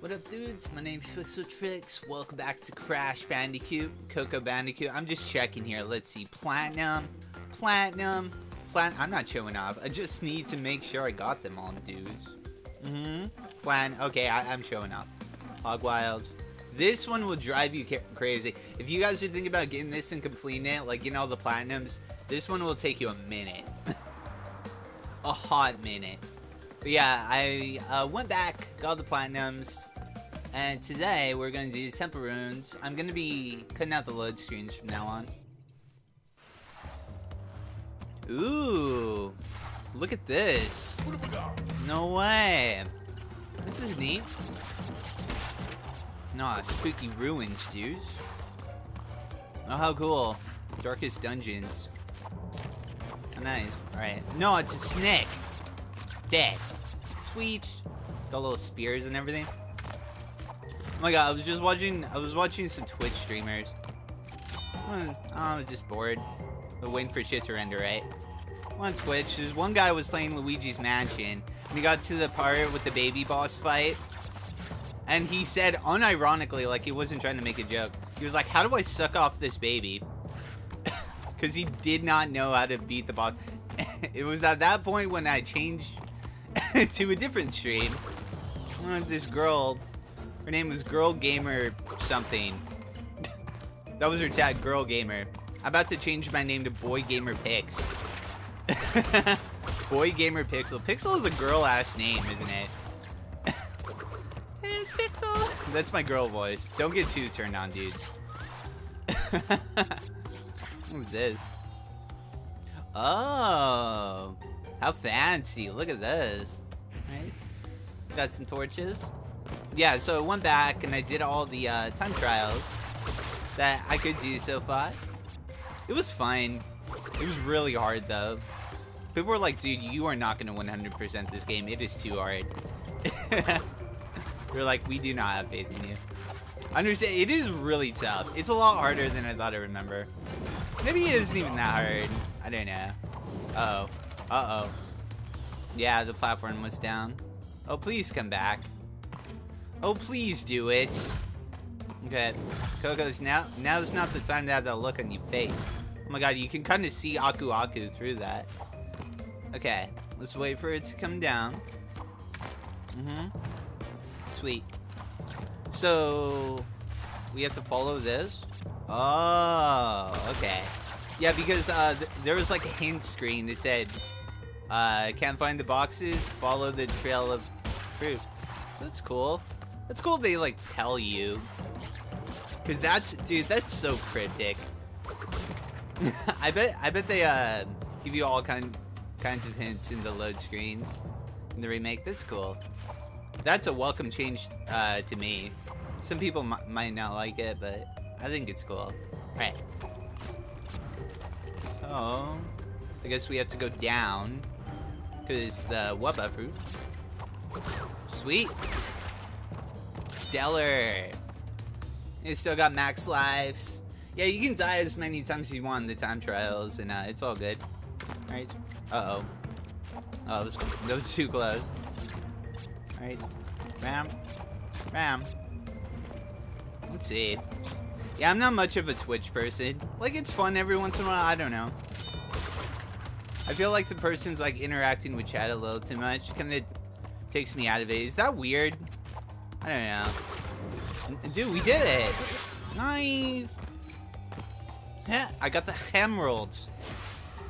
What up, dudes? My name's PixxelTrixx. Welcome back to Crash Bandicoot, Coco Bandicoot. I'm just checking here. Let's see. Platinum, Platinum, Plat. I'm not showing off. I just need to make sure I got them all, dudes. Mm-hmm. Plan. Okay, I am showing off. Hog Wild. This one will drive you crazy. If you guys are thinking about getting this and completing it, like getting all the Platinums, this one will take you a minute. a hot minute. But yeah, I uh, went back, got the platinums, and today we're to do Temple Ruins. I'm to be cutting out the load screens from now on. Ooh, look at this. No way. This is neat. Nah, spooky ruins, dudes. Oh, how cool. Darkest dungeons. Oh, nice. Alright. No, it's a snake dead. Sweet. The little spears and everything. Oh my god, I was just watching, I was watching some Twitch streamers. Oh, I was just bored. But waiting for shit to render, right? On Twitch, there's one guy was playing Luigi's Mansion, and he got to the part with the baby boss fight, and he said, unironically, like he wasn't trying to make a joke, he was like, how do I suck off this baby? Because he did not know how to beat the boss. it was at that point when I changed to a different stream. this girl, her name was Girl Gamer something. that was her tag, Girl Gamer. I'm about to change my name to Boy Gamer Pix. Boy Gamer Pixel. Pixel is a girl-ass name, isn't it? it's Pixel. That's my girl voice. Don't get too turned on, dude. What's this? Oh. How fancy. Look at this. Right? Got some torches. Yeah, so I went back and I did all the uh, time trials that I could do so far. It was fine. It was really hard though. People were like, dude, you are not going to 100% this game. It is too hard. We're like, we do not have faith in you. Understand, it is really tough. It's a lot harder than I thought I remember. Maybe it isn't even that hard. I don't know. Uh oh uh-oh. Yeah, the platform was down. Oh, please come back. Oh, please do it. Okay. Coco's now now's not the time to have that look on your face. Oh my god, you can kind of see Aku Aku through that. Okay. Let's wait for it to come down. Mm-hmm. Sweet. So we have to follow this. Oh, okay. Yeah, because uh, th there was like a hint screen that said uh, can't find the boxes, follow the trail of fruit. So that's cool. That's cool they like tell you. Cause that's, dude, that's so cryptic. I bet, I bet they uh, give you all kind, kinds of hints in the load screens in the remake. That's cool. That's a welcome change uh, to me. Some people might not like it, but I think it's cool. All right. Oh, I guess we have to go down because the Wumpa fruit. Sweet. Stellar. You still got max lives. Yeah, you can die as many times as you want in the time trials, and uh, it's all good. Alright. Uh-oh. Oh, that was, that was too close. Alright. Ram. Ram. Let's see. Yeah, I'm not much of a Twitch person. Like, it's fun every once in a while. I don't know. I feel like the person's like interacting with chat a little too much. Kind of takes me out of it. Is that weird? I don't know. Dude, we did it. Nice. Yeah, I got the emeralds.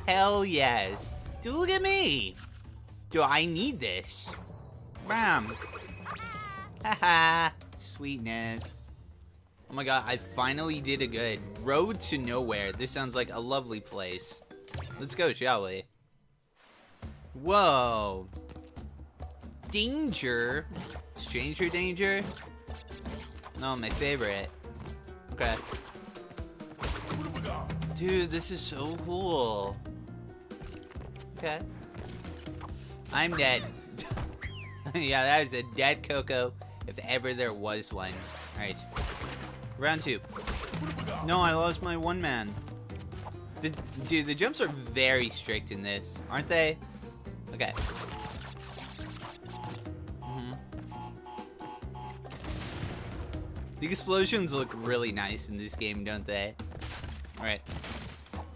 Hell yes. Dude, look at me. Dude, I need this. Bam. Haha. Sweetness. Oh my god, I finally did a good. Road to Nowhere. This sounds like a lovely place. Let's go, shall we? Whoa. Danger? Stranger danger? No, my favorite. Okay. Dude, this is so cool. Okay. I'm dead. yeah, that is a dead Coco, if ever there was one. Alright. Round two. No, I lost my one man. The, dude, the jumps are very strict in this, aren't they? Okay. The explosions look really nice in this game, don't they? Alright.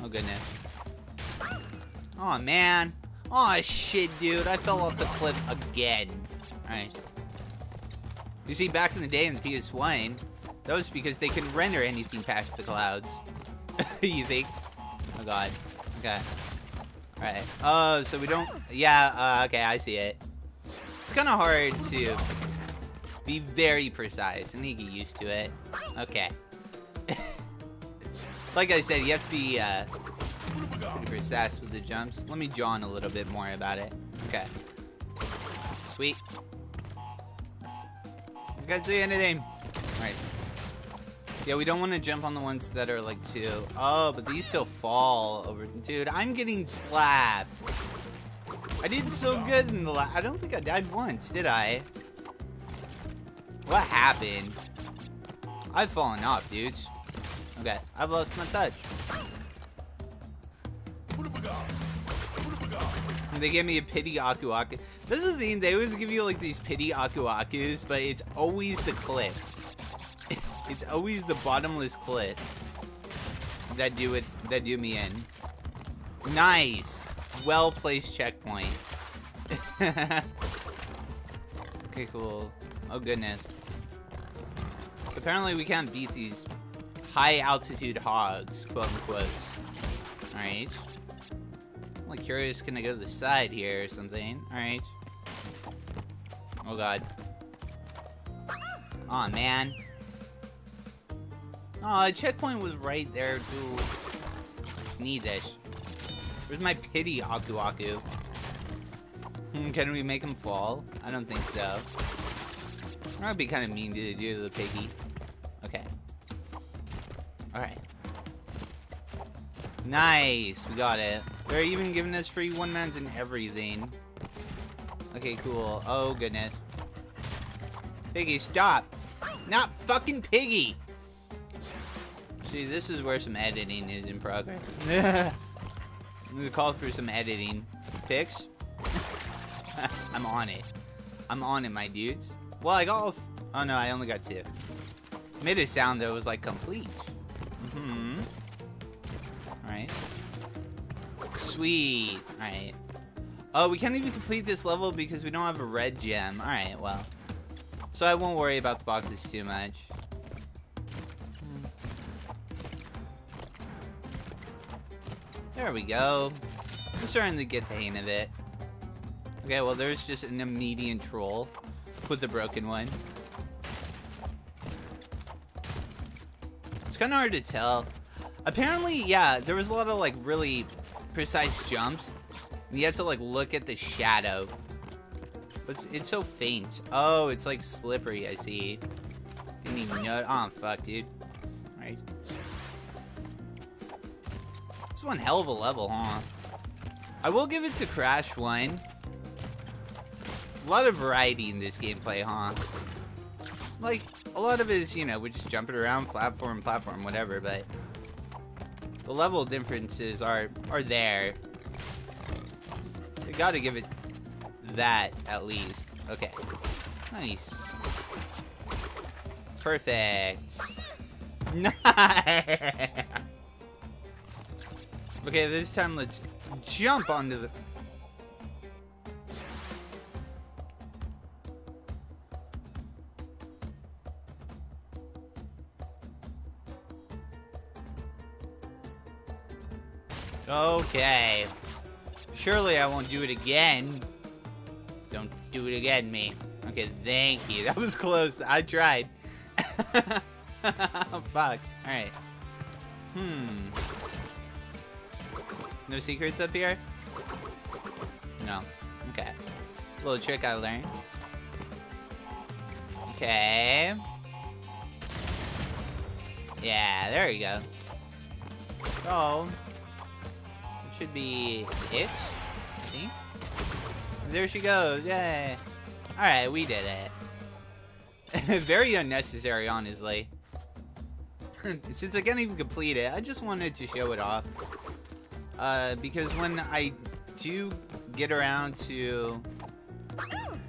Oh, goodness. Oh, man. Oh, shit, dude. I fell off the cliff again. Alright. You see, back in the day in the PS1, that was because they couldn't render anything past the clouds. you think? Oh, God. Okay. Alright. Oh, so we don't... Yeah, uh, okay, I see it. It's kind of hard to be very precise. Need to get used to it. Okay. like I said, you have to be uh, pretty precise with the jumps. Let me jawn a little bit more about it. Okay. Sweet. You guys see anything? Alright. Yeah, we don't want to jump on the ones that are like two. Oh, but these still fall over. Dude, I'm getting slapped. I did so good in the last. I don't think I died once, did I? What happened? I've fallen off, dudes. Okay, I've lost my touch. They gave me a pity Aku Aku. This is the thing, they always give you like these pity Aku Akus, but it's always the cliffs. it's always the bottomless cliffs that do it that do me in. Nice. Well placed checkpoint. okay, cool. Oh goodness. Apparently we can't beat these high altitude hogs, quote unquote. Alright. I'm like curious, can I go to the side here or something? Alright. Oh god. Aw, oh, man. Oh, the checkpoint was right there, dude. Need this. Where's my pity, Aku Aku? Hmm, can we make him fall? I don't think so. That'd be kind of mean to do to the piggy. Okay. Alright. Nice! We got it. They're even giving us free one-mans and everything. Okay, cool. Oh, goodness. Piggy, stop! Not fucking Piggy! See, this is where some editing is in progress. I'm gonna call for some editing. Pics? I'm on it. I'm on it, my dudes. Well, I got oh, no, I only got two. Made a sound that was, like, complete. Mm-hmm. Alright. Sweet. Alright. Oh, we can't even complete this level because we don't have a red gem. Alright, well. So I won't worry about the boxes too much. There we go. I'm starting to get the hang of it. Okay, well there's just an immediate troll with the broken one. It's kind of hard to tell. Apparently, yeah, there was a lot of like really precise jumps. You have to like look at the shadow but it's, it's so faint. Oh, it's like slippery, I see. Didn't even know. Oh, fuck, dude. Right. This one hell of a level, huh? I will give it to Crash 1. A lot of variety in this gameplay, huh? Like, a lot of it is, you know, we're just jumping around, platform, platform, whatever, but... The level differences are, are there. You gotta give it that, at least. Okay. Nice. Perfect. Nice! okay, this time let's jump onto the... Okay. Surely I won't do it again. Don't do it again, me. Okay, thank you. That was close. I tried. oh, fuck. Alright. Hmm. No secrets up here? No. Okay. Little trick I learned. Okay. Yeah, there you go. It should be it. See? There she goes. Yay. Alright, we did it. Very unnecessary, honestly. Since I can't even complete it, I just wanted to show it off. Uh, because when I do get around to...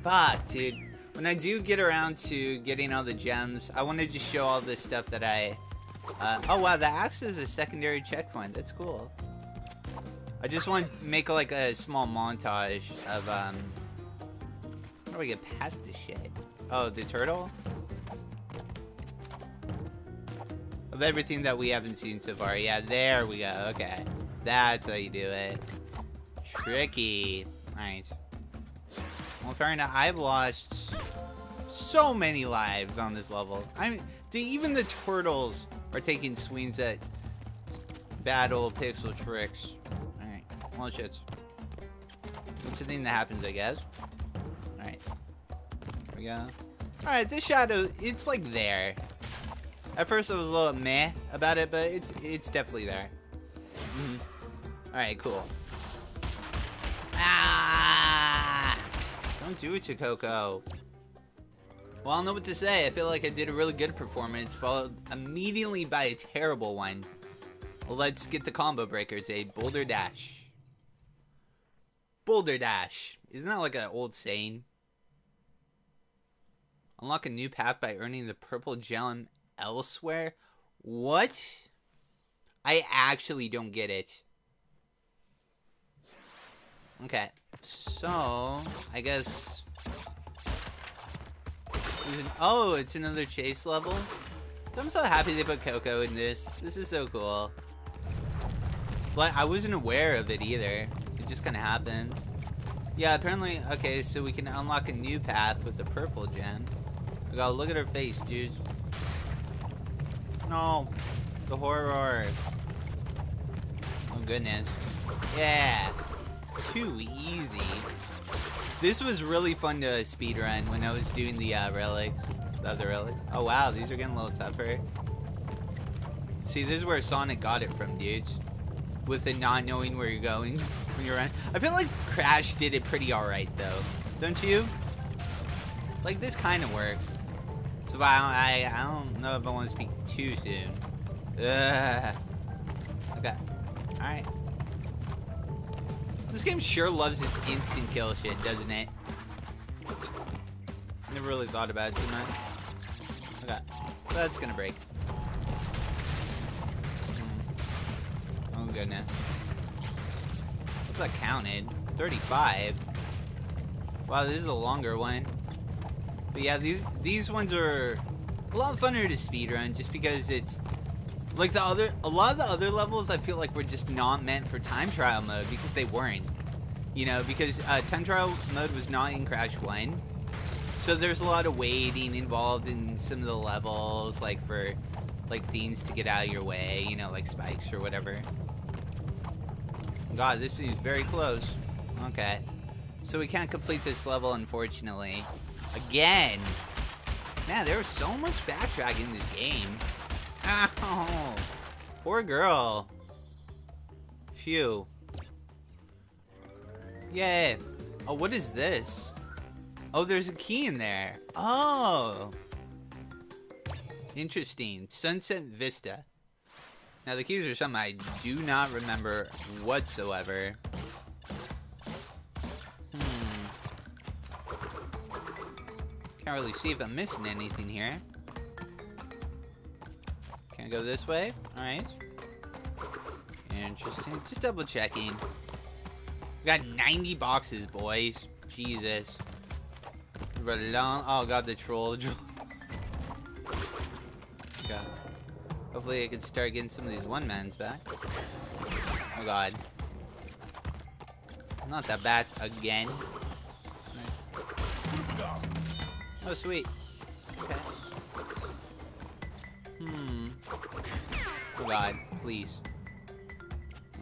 Fuck, dude. when I do get around to getting all the gems, I wanted to show all this stuff that I... Uh, oh wow, the axe is a secondary checkpoint. That's cool. I just want to make like a small montage of, um... How do we get past this shit? Oh, the turtle? Of everything that we haven't seen so far. Yeah, there we go. Okay. That's how you do it. Tricky. Alright. Well, fair enough. I've lost so many lives on this level. I mean, even the turtles are taking swings at bad old pixel tricks. Well, shit. It's a thing that happens, I guess. Alright. There we go. Alright, this shadow, it's like there. At first I was a little meh about it, but it's it's definitely there. Mm -hmm. Alright, cool. Ah! Don't do it to Coco. Well, I don't know what to say. I feel like I did a really good performance, followed immediately by a terrible one. Let's get the combo breakers, a boulder dash. Boulder dash. Isn't that like an old saying? Unlock a new path by earning the purple gem elsewhere? What? I actually don't get it. Okay, so I guess. oh, it's another chase level. I'm so happy they put Coco in this. This is so cool. But I wasn't aware of it either. It just kind of happens. Yeah, apparently. Okay, so we can unlock a new path with the purple gem. We gotta look at her face, dude. No, the horror. Oh goodness. Yeah too easy. This was really fun to speedrun when I was doing the uh, relics. The other relics. Oh wow, these are getting a little tougher. See, this is where Sonic got it from, dudes. With it not knowing where you're going when you're. I feel like Crash did it pretty alright though. Don't you? Like this kind of works. So I don't, I, I don't know if I want to speak too soon. Ugh. Okay. Alright. This game sure loves its instant kill shit, doesn't it? Never really thought about it too much. Okay. That's gonna break. Oh goodness. That counted? 35. Wow, this is a longer one. But yeah, these these ones are a lot funner to speedrun just because it's like the other, a lot of the other levels I feel like were just not meant for time trial mode because they weren't. You know, because uh, time trial mode was not in Crash 1. So there's a lot of waiting involved in some of the levels, like for like things to get out of your way, you know, like spikes or whatever. God, this is very close. Okay. So we can't complete this level, unfortunately. Again! Man, there was so much backtrack in this game. Ow! Poor girl. Phew. Yeah. Oh, what is this? Oh, there's a key in there. Oh. Interesting. Sunset Vista. Now, the keys are something I do not remember whatsoever. Hmm. Can't really see if I'm missing anything here. Can I go this way? Alright. Interesting. Just double checking. We got 90 boxes, boys. Jesus. Oh god, the troll. Hopefully I can start getting some of these one-mans back. Oh god. Not that bats again. Oh, sweet. Okay. Hmm. Oh god, please.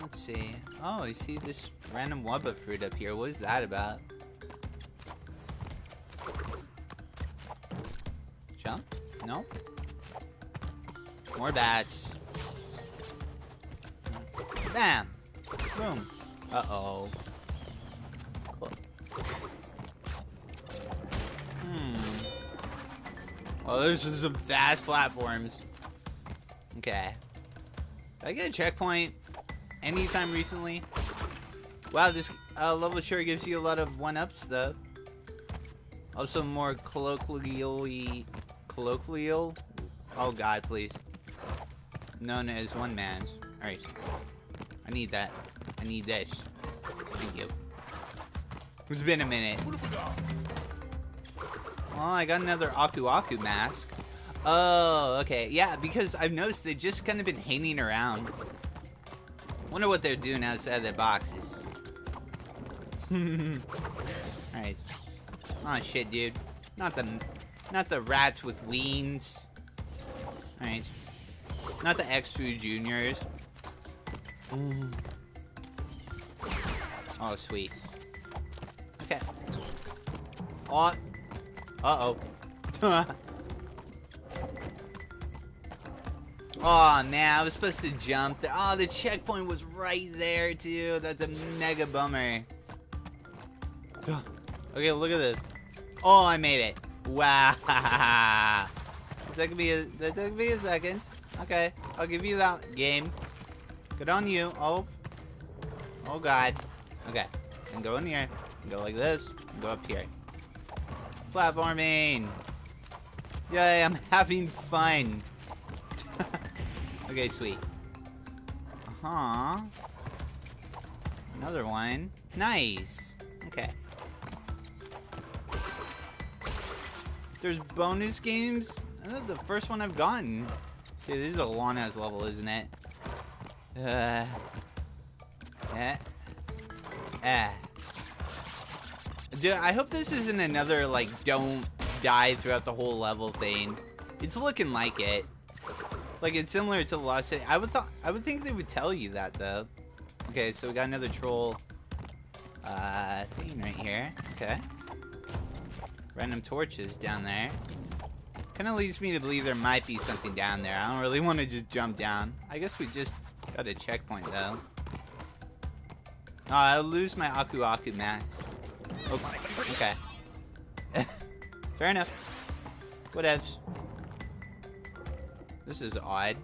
Let's see. Oh, you see this random Wumpa fruit up here. What is that about? Jump? No? More bats. Bam! Boom. Uh-oh. Cool. Hmm. Oh, there's just some fast platforms. Okay. Did I get a checkpoint anytime recently? Wow, this uh, level sure gives you a lot of one-ups, though. Also more colloquially... Colloquial? Oh god, please. Known as one man's. Alright. I need that. I need this. Thank you. It's been a minute. Oh, I got another Aku Aku mask. Oh, okay. Yeah, because I've noticed they've just kind of been hanging around. Wonder what they're doing outside their boxes. Alright. Oh shit, dude. Not the not the rats with weens. Alright. Not the X-Fu Juniors. Mm. Oh, sweet. Okay. Oh. Uh-oh. oh, man, I was supposed to jump there. Oh, the checkpoint was right there, too. That's a mega bummer. Okay, look at this. Oh, I made it. Wow. That took me a, that took me a second. Okay, I'll give you that game. Good on you. Oh. Oh, God. Okay. And go in here. Go like this. Go up here. Platforming. Yay, I'm having fun. okay, sweet. Uh-huh. Another one. Nice. Okay. There's bonus games? The first one I've gotten. Dude, this is a long-ass level, isn't it? Uh... Eh. Eh. Dude, I hope this isn't another, like, don't die throughout the whole level thing. It's looking like it. Like, it's similar to Lost City. I would thought I would think they would tell you that, though. Okay, so we got another troll uh, thing right here. Okay. Random torches down there. Kind of leads me to believe there might be something down there. I don't really want to just jump down. I guess we just got a checkpoint, though. Ah, oh, I'll lose my Aku Aku max. Oh, okay. Fair enough. Whatevs. This is odd.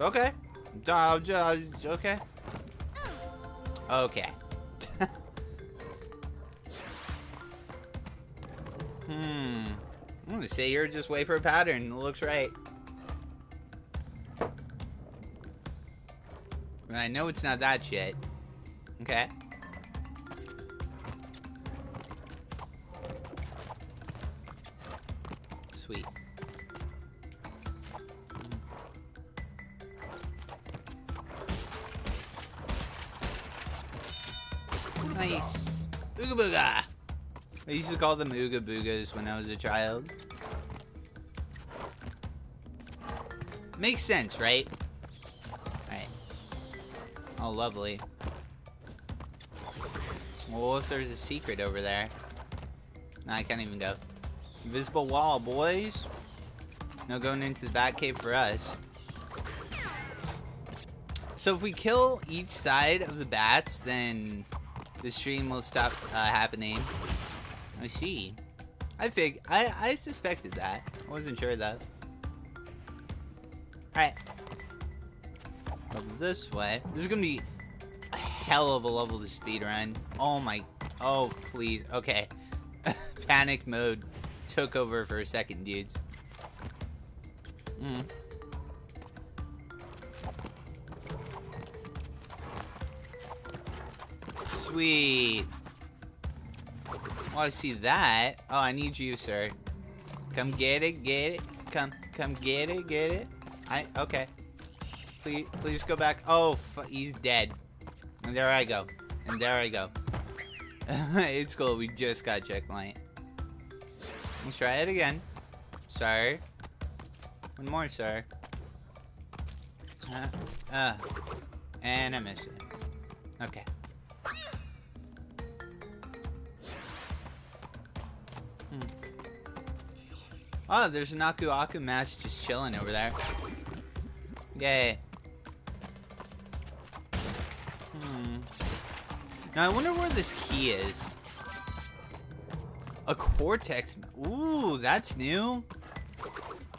Okay. Okay. Okay. Hmm. I'm gonna say here, just wait for a pattern. It looks right. I know it's not that shit. Okay. Call them ooga boogas when I was a child. Makes sense, right? Alright. Oh, lovely. Well, if there's a secret over there? No, I can't even go. Invisible wall, boys. No going into the bat cave for us. So if we kill each side of the bats, then the stream will stop uh, happening. I see. I fig I I suspected that. I wasn't sure though. Alright. this way. This is gonna be a hell of a level to speed run. Oh my oh please. Okay. Panic mode took over for a second, dudes. Mm. Sweet. Oh, I see that. Oh, I need you, sir. Come get it, get it. Come, come get it, get it. I, okay. Please, please go back. Oh, he's dead. And there I go. And there I go. it's cool. We just got checkpoint. Let's try it again. Sir. One more, sir. Uh, uh. And I missed it. Okay. Oh, there's an Aku Aku mask just chilling over there. Yay. Hmm. Now, I wonder where this key is. A Cortex. Ooh, that's new.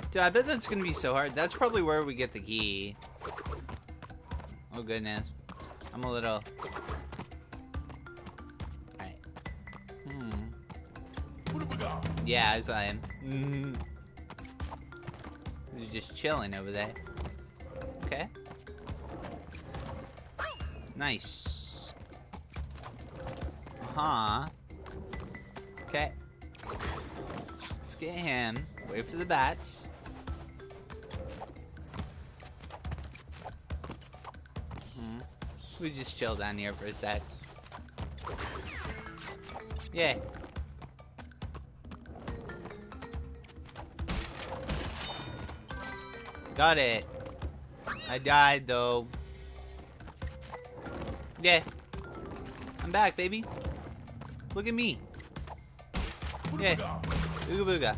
Dude, I bet that's going to be so hard. That's probably where we get the key. Oh, goodness. I'm a little... Alright. Hmm. Yeah, I saw him. Mm. He's just chilling over there. Okay. Nice. Uh huh. Okay. Let's get him. Wait for the bats. Hmm. We just chill down here for a sec. Yeah. Got it. I died though. Yeah. I'm back, baby. Look at me. Yeah. Ooga booga.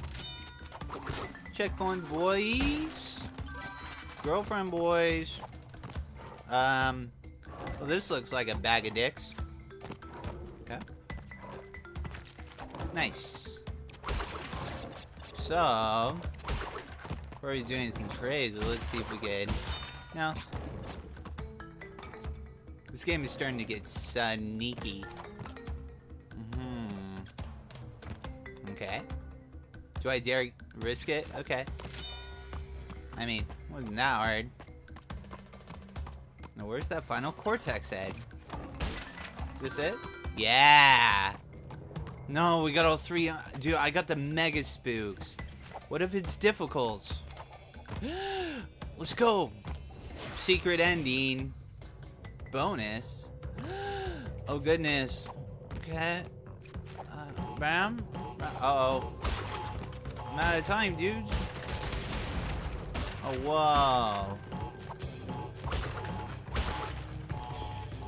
Checkpoint boys. Girlfriend boys. Um. Well, this looks like a bag of dicks. Okay. Nice. So, before we do anything crazy, let's see if we can. No. This game is starting to get sneaky. hmm Okay. Do I dare risk it? Okay. I mean, wasn't that hard. Now, where's that final Cortex head? Is This it? Yeah! No, we got all three. uh, Dude, I got the mega spooks. What if it's difficult? Let's go. Secret ending. Bonus. Oh, goodness. Okay. Uh, bam. Uh-oh. I'm out of time, dude. Oh, whoa.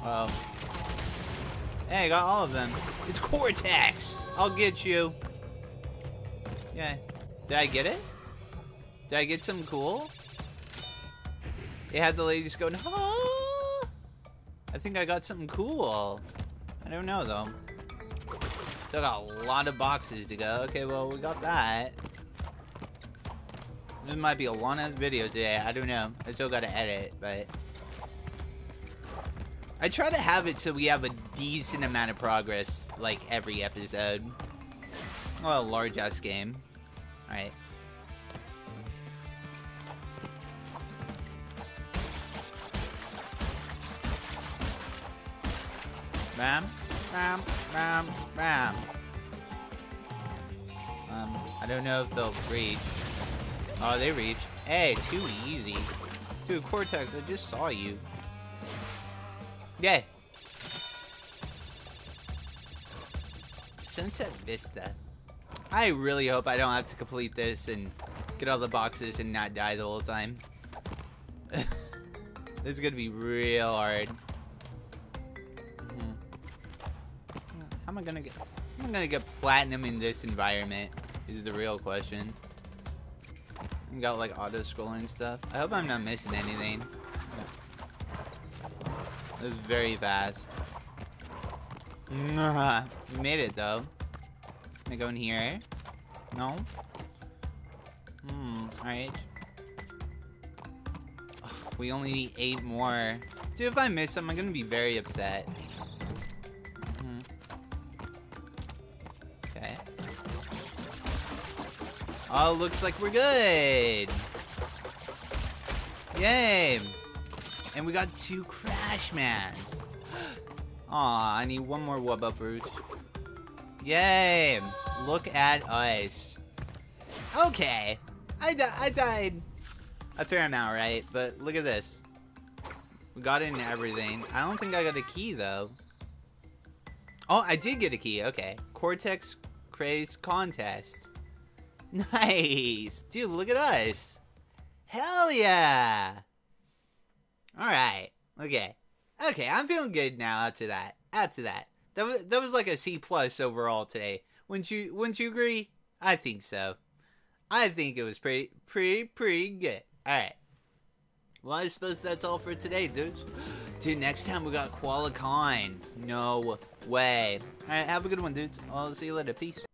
Oh. Hey, I got all of them. It's Cortex! I'll get you. Yeah. Did I get it? Did I get some cool? It had the ladies going, oh! I think I got something cool. I don't know, though. Still got a lot of boxes to go. Okay, well, we got that. This might be a long-ass video today. I don't know. I still gotta edit, but... I try to have it so we have a decent amount of progress, like, every episode. Well, a large-ass game. Alright. Bam, bam, bam, bam. Um, I don't know if they'll reach. Oh, they reach. Hey, too easy. Dude, Cortex, I just saw you. Yeah. Sunset Vista. I really hope I don't have to complete this and get all the boxes and not die the whole time. this is gonna be real hard. Am I gonna get? How am I gonna get platinum in this environment? Is the real question. And got like auto scrolling stuff. I hope I'm not missing anything. This is very fast. we made it though. Can I go in here? No? Hmm, alright. We only need eight more. Dude, if I miss them, I'm gonna be very upset. Oh, looks like we're good. Yay! And we got two Crash Mans. Aw, I need one more Wumpa Fruit. Yay! Look at us. Okay. I, di I died a fair amount, right? But look at this. We got in everything. I don't think I got a key, though. Oh, I did get a key. Okay. Cortex Craze Contest. Nice. Dude, look at us. Hell yeah. Alright. Okay. Okay, I'm feeling good now after that. After that. That was, that was like a C plus overall today. Wouldn't you wouldn't you agree? I think so. I think it was pretty pretty pretty good. Alright. Well, I suppose that's all for today, dudes. Dude, next time we got Koala Kong. No way. Alright, have a good one, dudes. I'll see you later. Peace.